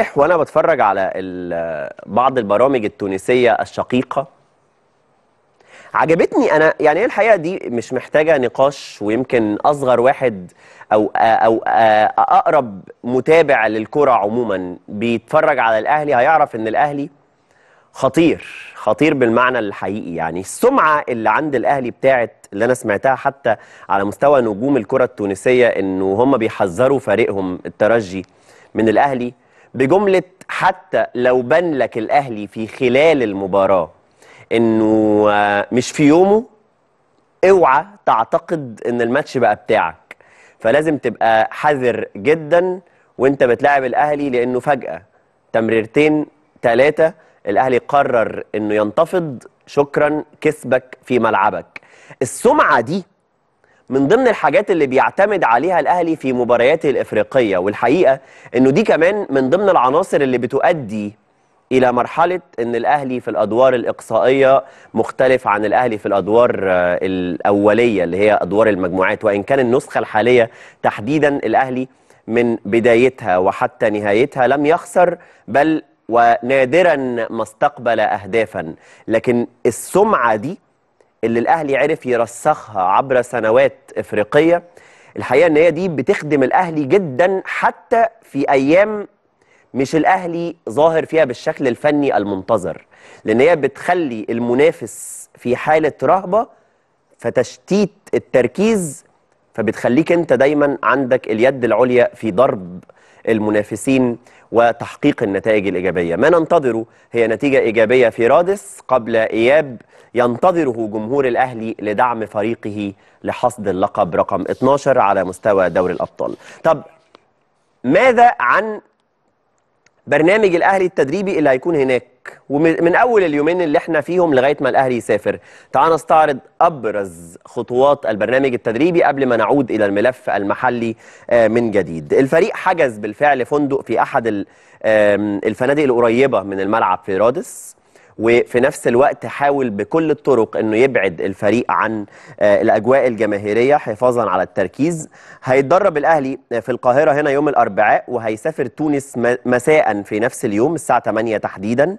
امبارح وأنا بتفرج على بعض البرامج التونسية الشقيقة. عجبتني أنا يعني هي الحقيقة دي مش محتاجة نقاش ويمكن أصغر واحد أو أو أقرب متابع للكرة عموما بيتفرج على الأهلي هيعرف إن الأهلي خطير خطير بالمعنى الحقيقي. يعني السمعة اللي عند الأهلي بتاعت اللي أنا سمعتها حتى على مستوى نجوم الكرة التونسية إنه هم بيحذروا فريقهم الترجي من الأهلي. بجملة حتى لو بان لك الأهلي في خلال المباراة إنه آه، مش في يومه اوعى تعتقد إن الماتش بقى بتاعك. فلازم تبقى حذر جدا وأنت بتلاعب الأهلي لأنه فجأة تمريرتين ثلاثة الأهلي قرر إنه ينتفض. شكرا كسبك في ملعبك. السمعة دي من ضمن الحاجات اللي بيعتمد عليها الأهلي في مبارياته الإفريقية والحقيقة إنه دي كمان من ضمن العناصر اللي بتؤدي إلى مرحلة إن الأهلي في الأدوار الإقصائية مختلف عن الأهلي في الأدوار آه، الأولية اللي هي أدوار المجموعات وإن كان النسخة الحالية تحديدا الأهلي من بدايتها وحتى نهايتها لم يخسر بل ونادرا ما استقبل اهدافا. لكن السمعة دي اللي الأهلي عرف يرسخها عبر سنوات إفريقية. الحقيقة إن هي دي بتخدم الأهلي جدا حتى في أيام مش الأهلي ظاهر فيها بالشكل الفني المنتظر. لأن هي بتخلي المنافس في حالة رهبة فتشتيت التركيز فبتخليك أنت دايما عندك اليد العليا في ضرب المنافسين وتحقيق النتائج الإيجابية. ما ننتظره هي نتيجة إيجابية في رادس قبل إياب ينتظره جمهور الأهلي لدعم فريقه لحصد اللقب رقم 12 على مستوى دوري الأبطال. طب ماذا عن برنامج الأهلي التدريبي اللي هيكون هناك؟ ومن أول اليومين اللي إحنا فيهم لغاية ما الأهلي يسافر. تعال نستعرض أبرز خطوات البرنامج التدريبي قبل ما نعود إلى الملف المحلي آه، من جديد. الفريق حجز بالفعل فندق في أحد الفنادق القريبة من الملعب في رادس. وفي نفس الوقت حاول بكل الطرق إنه يبعد الفريق عن آه، الأجواء الجماهيرية حفاظا على التركيز. هيتدرب الأهلي في القاهرة هنا يوم الأربعاء وهيسافر تونس مساء في نفس اليوم الساعة 8 تحديدا.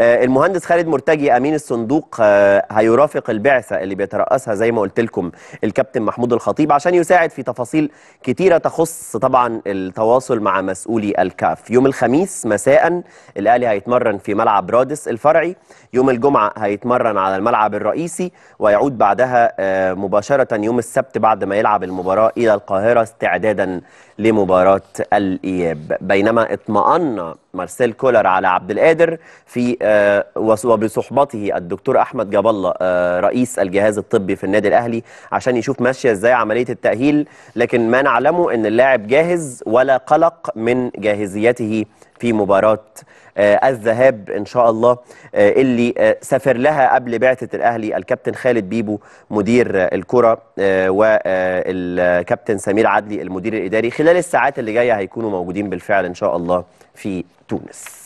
آه، المهندس خالد مرتجي أمين الصندوق آه، هيرافق البعثة اللي بيترأسها زي ما قلت لكم الكابتن محمود الخطيب عشان يساعد في تفاصيل كتيرة تخص طبعا التواصل مع مسؤولي الكاف. يوم الخميس مساء الأهلي هيتمرن في ملعب رادس الفرعي. يوم الجمعة هيتمرن على الملعب الرئيسي ويعود بعدها آه، مباشرة يوم السبت بعد ما يلعب المباراة إلى القاهرة استعدادا لمباراة الإياب. بينما اطمأن مارسيل كولر على عبد القادر في آه، وبصحبته الدكتور أحمد جاب الله آه، رئيس الجهاز الطبي في النادي الأهلي عشان يشوف ماشية إزاي عملية التأهيل لكن ما نعلمه إن اللاعب جاهز ولا قلق من جاهزيته في مباراة آه، الذهاب إن شاء الله اللي سافر لها قبل بعثة الأهلي الكابتن خالد بيبو مدير الكرة والكابتن سمير عدلي المدير الإداري خلال الساعات اللي جاية هيكونوا موجودين بالفعل إن شاء الله في تونس